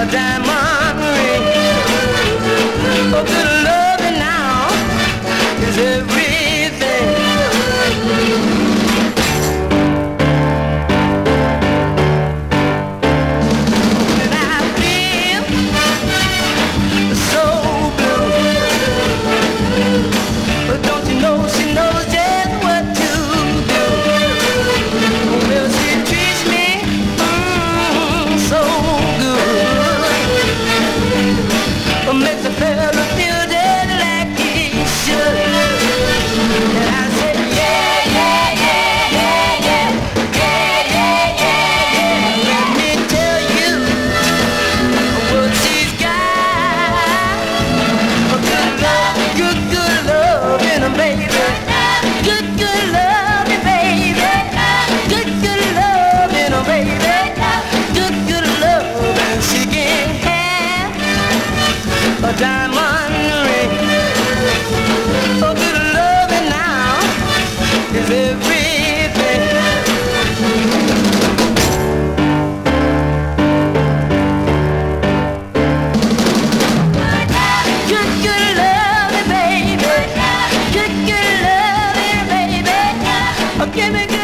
a diamond. o me